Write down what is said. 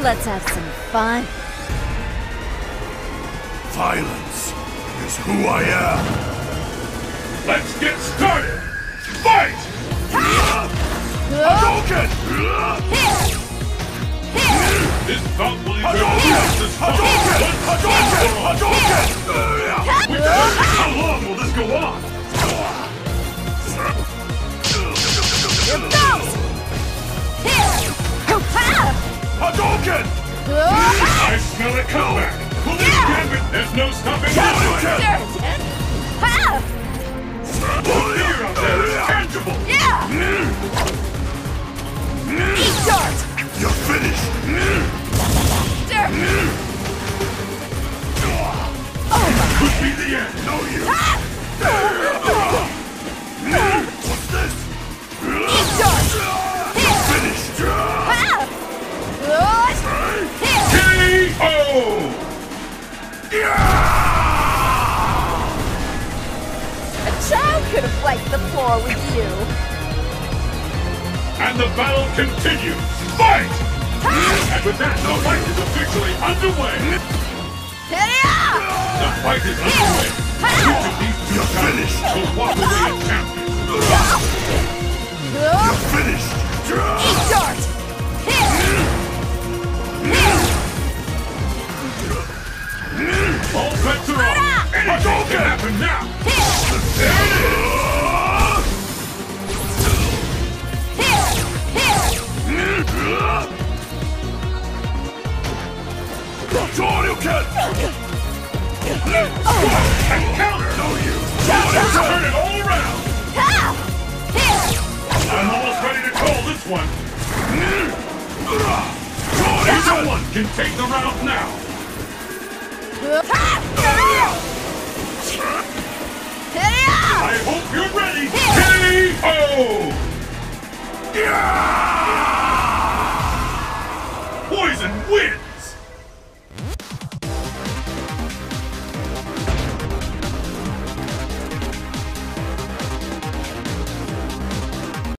Let's have some fun. Violence is who I am. Let's get started! Fight! Hadouken! This bout will either Hadouken! Hadouken! Hadouken! I smell a comeback! Police gambit! There's no stopping this one! Dirt! Ha! Fear out there is tangible! Yeah! Eat dirt! You're finished! Dirt! Could be the end! No, you! Ah! Could have wiped the floor with you. And the battle continues! Fight! Ah! And with that, the fight is officially underway! The fight is underway! Of these two You're finished! will walk away as champion? You're finished! Eat! Here! All bets are off! Anything can happen now! Here! Here! Here! Shoryuken! And counter! No use! Turn it all around! I'm almost ready to call this one! Either one can take the round now! Hope you're ready! K.O. Yeah!